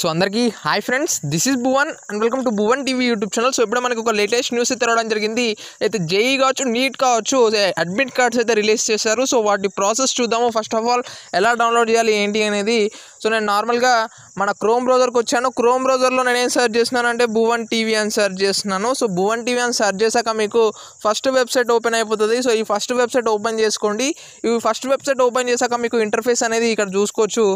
So అందరికీ hi friends this is Bhuvan and welcome to Bhuvan TV YouTube channel so ఇప్పుడు మనకు ఒక latest news అయితే రావడం జరిగింది. అయితే జేఈ కావచ్చు నీట్ కావచ్చు అడ్మిట్ కార్డ్స్ అయితే రిలీజ్ చేశారు. సో వాటి ప్రాసెస్ చూద్దాము. ఫస్ట్ ఆఫ్ ఆల్ ఎలా డౌన్లోడ్ చేయాలి ఏంటి అనేది. సో నేను నార్మల్గా మన క్రోమ్ బ్రౌజర్కి వచ్చాను. క్రోమ్ బ్రౌజర్లో నేను ఏం సెర్చ్ చేస్తున్నాను అంటే భువన్ టీవీ అని సెర్చ్ చేస్తున్నాను. సో భువన్ టీవీ అని సెర్చ్ చేశాక మీకు ఫస్ట్ వెబ్సైట్ ఓపెన్ అయిపోతుంది. సో ఈ ఫస్ట్ వెబ్సైట్ ఓపెన్ చేసుకోండి. ఈ ఫస్ట్ వెబ్సైట్ ఓపెన్ చేశాక మీకు ఇంటర్ఫేస్ అనేది ఇక్కడ చూసుకోవచ్చు.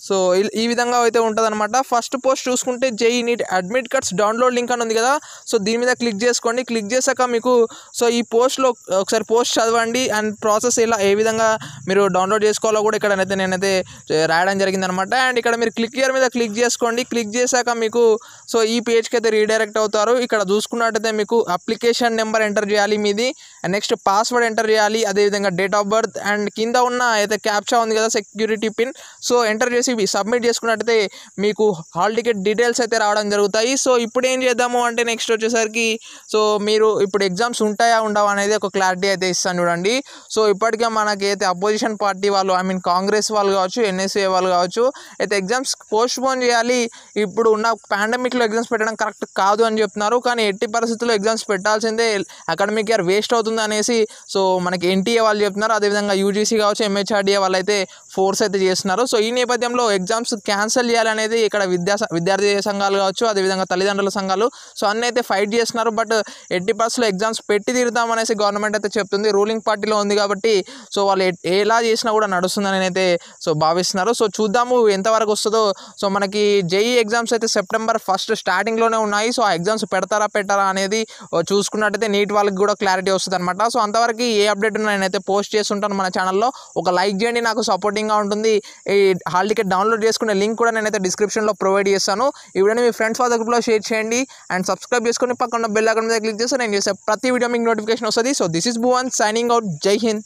సో ఈ- ఈ విధంగా అయితే ఉంటుందన్నమాట. ఫస్ట్ పోస్ట్ చూసుకుంటే JEE NEET admit cards download link అని ఉంది కదా సో దీని మీద క్లిక్ చేసుకోండి. క్లిక్ చేశాక మీకు సో ఈ పోస్ట్లో ఒకసారి పోస్ట్ చదవండి. అండ్ ప్రాసెస్ ఎలా ఏ విధంగా మీరు డౌన్లోడ్ చేసుకోవాలో కూడా ఇక్కడ అయితే నేనైతే రాయడం జరిగిందనమాట అండ్ ఇక్కడ మీరు క్లిక్ ఇయర్ మీద క్లిక్ చేసుకోండి. క్లిక్ చేశాక మీకు సో ఈ పేజ్కి అయితే రీడైరెక్ట్ అవుతారు. ఇక్కడ చూసుకున్నట్టయితే మీకు అప్లికేషన్ నెంబర్ ఎంటర్ చేయాలి మీది. అండ్ నెక్స్ట్ పాస్వర్డ్ ఎంటర్ చేయాలి. అదేవిధంగా డేట్ ఆఫ్ బర్త్ అండ్ కింద ఉన్న అయితే క్యాప్చా ఉంది కదా సెక్యూరిటీ పిన్. సో ఎంటర్ చేసి ఇవి సబ్మిట్ చేసుకున్నట్టయితే మీకు హాల్ టికెట్ డీటెయిల్స్ అయితే రావడం జరుగుతాయి. సో ఇప్పుడు ఏం చేద్దాము అంటే నెక్స్ట్ వచ్చేసరికి సో మీరు ఇప్పుడు ఎగ్జామ్స్ ఉంటాయా ఉండవా అనేది ఒక క్లారిటీ అయితే ఇస్తాను చూడండి. సో ఇప్పటికే మనకి అయితే అపోజిషన్ పార్టీ వాళ్ళు ఐ మీన్ కాంగ్రెస్ వాళ్ళు కావచ్చు ఎన్ఎస్ఏ వాళ్ళు కావచ్చు అయితే ఎగ్జామ్స్ పోస్ట్ పోన్ చేయాలి. ఇప్పుడు ఉన్న పాండమిక్లో ఎగ్జామ్స్ పెట్టడం కరెక్ట్ కాదు అని చెప్తున్నారు. కానీ ఎట్టి పరిస్థితుల్లో ఎగ్జామ్స్ పెట్టాల్సిందే అకాడమిక్ ఇయర్ వేస్ట్ అవుతుంది అనేసి సో మనకి ఎన్టీఏ వాళ్ళు చెప్తున్నారు. అదేవిధంగా యూజీసీ కావచ్చు ఎంహెచ్ఆర్డీఏ వాళ్ళు అయితే ఫోర్స్ అయితే చేస్తున్నారు. సో ఈ నేపథ్యంలో ఎగ్జామ్స్ క్యాన్సిల్ చేయాలనేది ఇక్కడ విద్యా విద్యార్థి సంఘాలు కావచ్చు అదేవిధంగా తల్లిదండ్రుల సంఘాలు. సో అన్నీ అయితే ఫైట్ చేస్తున్నారు బట్ ఎట్టి పరిస్థితుల్లో ఎగ్జామ్స్ పెట్టి తీరుతామనేసి గవర్నమెంట్ అయితే చెప్తుంది. రూలింగ్ పార్టీలో ఉంది కాబట్టి సో వాళ్ళు ఎలా చేసినా కూడా నడుస్తుందని అయితే సో భావిస్తున్నారు. సో చూద్దాము ఎంతవరకు వస్తుందో. సో మనకి జేఈ ఎగ్జామ్స్ అయితే సెప్టెంబర్ ఫస్ట్ స్టార్టింగ్లోనే ఉన్నాయి. సో ఆ ఎగ్జామ్స్ పెడతారా పెట్టారా అనేది చూసుకున్నట్టయితే నీట్ వాళ్ళకి కూడా క్లారిటీ వస్తుంది అనమాట సో అంతవరకు ఏ అప్డేట్ నేనైతే పోస్ట్ చేస్తుంటాను మన ఛానల్లో. ఒక లైక్ చేయండి నాకు సపోర్టింగ్గా ఉంటుంది. ఈ హాల్ టికెట్ డౌన్లోడ్ చేసుకునే లింక్ కూడా నేనైతే డిస్క్రిప్షన్లో ప్రొవైడ్ చేస్తాను. ఈ వీడియోని మీ ఫ్రెండ్స్ వాళ్ళ గ్రూప్లో షేర్ చేయండి. అండ్ సబ్స్క్రైబ్ చేసుకొని పక్కన బెల్ ఐకాన్ మీద క్లిక్ చేస్తే నేను చేసే ప్రతి వీడియో మీకు నోటిఫికేషన్ వస్తుంది. So this is Bhuvan signing out Jai Hind